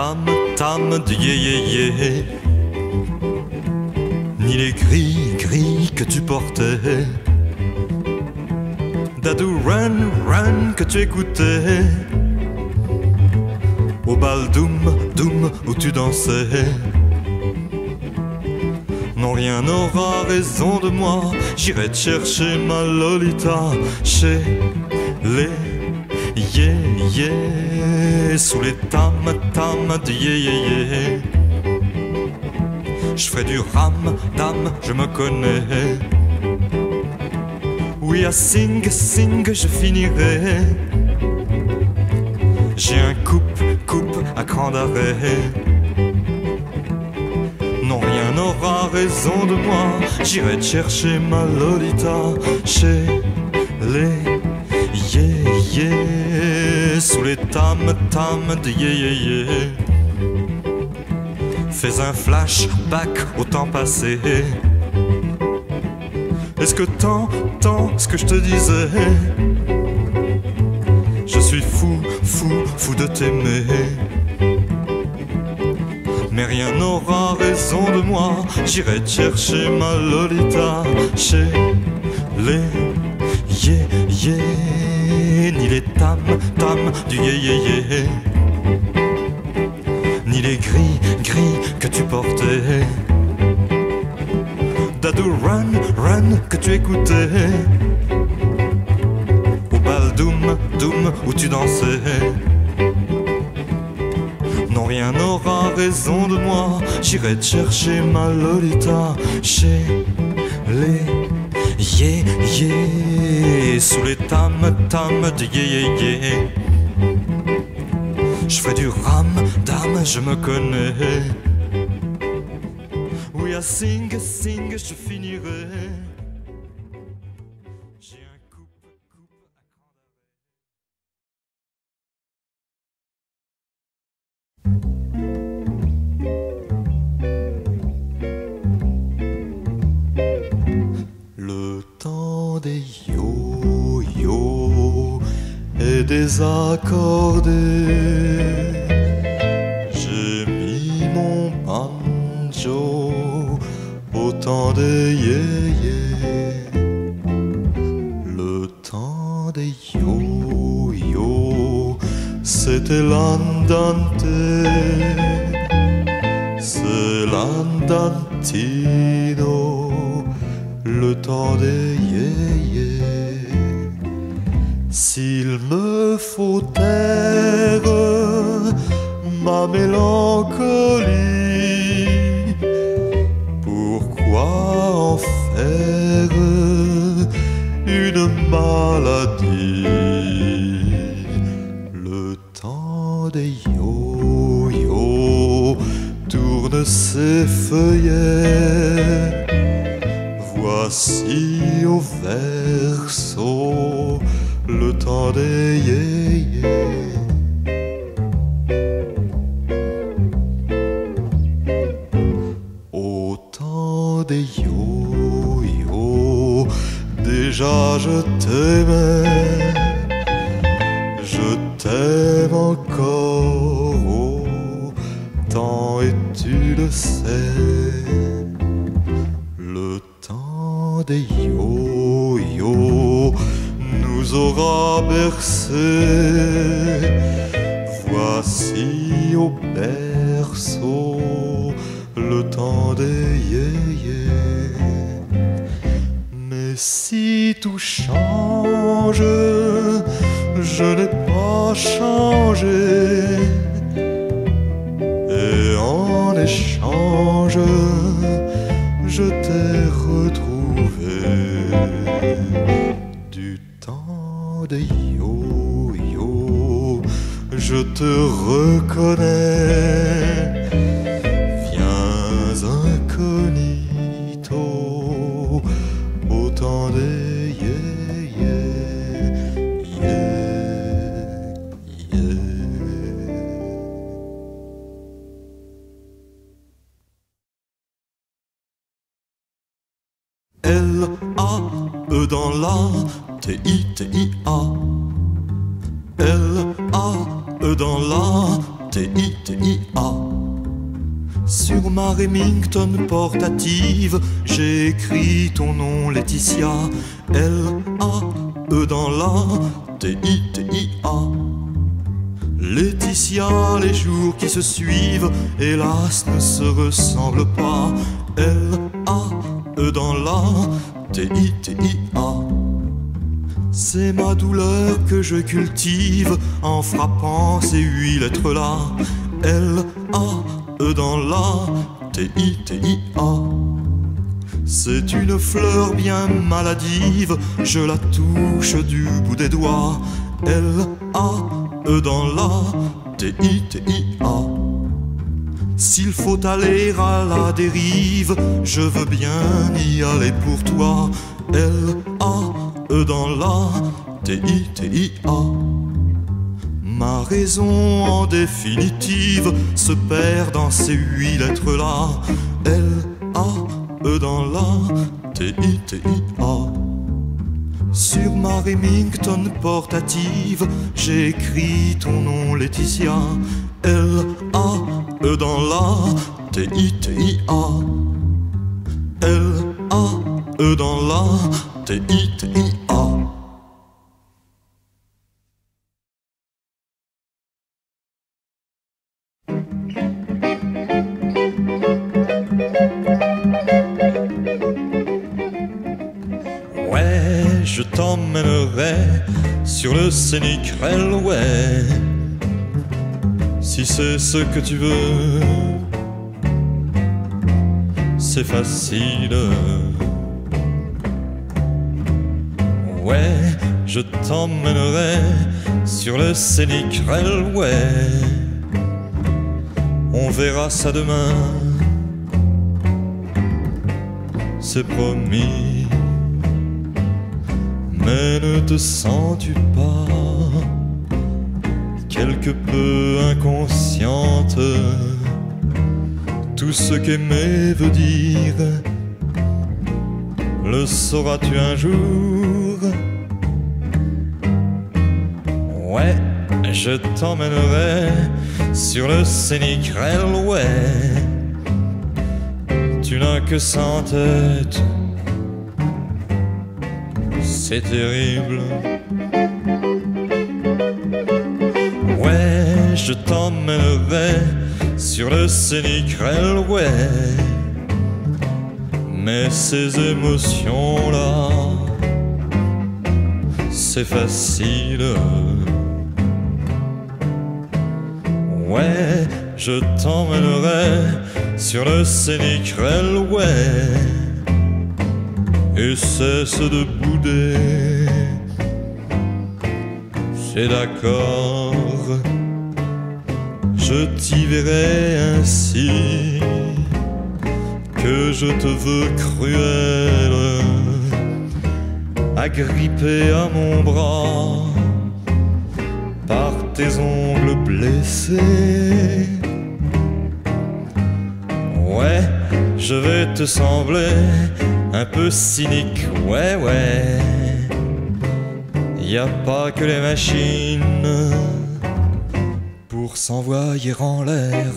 tam tam de yé ni les gris gris que tu portais. Dadou run run que tu écoutais. Au bal doum doum où tu dansais. Non, rien n'aura raison de moi. J'irai te chercher ma Lolita chez les yé yé, sous les tam tam de yé yé yé. Je ferai du ram dam, je me connais. Oui, à sing sing, je finirai. J'ai un coupe coupe à cran d'arrêt. Non, rien n'aura raison de moi. J'irai chercher ma Lolita chez les yé yé, sous les tam tam de yé yé yé. Fais un flashback au temps passé. Est-ce que t'entends ce que je te disais? Je suis fou, fou, fou de t'aimer. Mais rien n'aura raison de moi. J'irai chercher ma Lolita chez les yé ni les tam tam du yé yé, ni les gris gris que tu portais. Dadou run run que tu écoutais. Au bal doum doum où tu dansais. Non, rien n'aura raison de moi. J'irai te chercher ma Lolita chez les yé yé, sous les tam tam de yé yé yé. Je fais du ram dam, je me connais. Oui, à sing sing, je finirai. Accordés. J'ai mis mon banjo au temps des yé-yé. Le temps des yo-yo, c'était l'andante. C'est l'andantino, le temps des yé-yé. S'il me faut taire ma mélancolie, pourquoi en faire une maladie? Le temps des yo-yo tourne ses feuillets. Voici au verso le temps des. Au temps des yo-yo, déjà je t'aimais, je t'aime encore autant et tu le sais. Le temps des yo-yo nous aura bercés. Voici au berceau le temps des yé-yé. Mais si tout change, je n'ai pas changé. Et en échange, des yo-yo. Je te reconnais. Viens incognito au temps des yé-yé. Yé-yé. L-A-E dans la T-I-T-I-A L-A-E dans la T-I-T-I-A. Sur ma Remington portative, j'ai écrit ton nom Laetitia, L-A-E dans la T-I-T-I-A. Laetitia, les jours qui se suivent, hélas, ne se ressemblent pas. L-A-E dans la T-I-T-I-A. C'est ma douleur que je cultive en frappant ces huit lettres-là. L-A-E dans la T-I-T-I-A. C'est une fleur bien maladive, je la touche du bout des doigts. L-A-E dans la T-I-T-I-A. S'il faut aller à la dérive, je veux bien y aller pour toi. L-A-E dans la T-I-T-I-A. Ma raison en définitive se perd dans ces huit lettres-là. L-A-E dans la T-I-T-I-A. Sur ma Remington portative, j'ai écrit ton nom Laetitia. L-A-E dans la T-I-T-I-A. L-A-E dans la T-I-T-I-A. Ouais, je t'emmènerai sur le scénic railway. Si c'est ce que tu veux, c'est facile. Ouais, je t'emmènerai sur le scénic railway. On verra ça demain, c'est promis. Mais ne te sens-tu pas quelque peu inconsciente? Tout ce qu'aimer veut dire, le sauras-tu un jour? Ouais, je t'emmènerai sur le scénic railway. Tu n'as que cent têtes c'est terrible. Ouais, je t'emmènerai sur le scénic railway. Mais ces émotions-là, c'est facile. Ouais, je t'emmènerai sur le scénic railway. Et cesse de bouder. C'est d'accord, je t'y verrai ainsi que je te veux cruel, agrippé à mon bras tes ongles blessés. Ouais, je vais te sembler un peu cynique, ouais, ouais. Y a pas que les machines pour s'envoyer en l'air.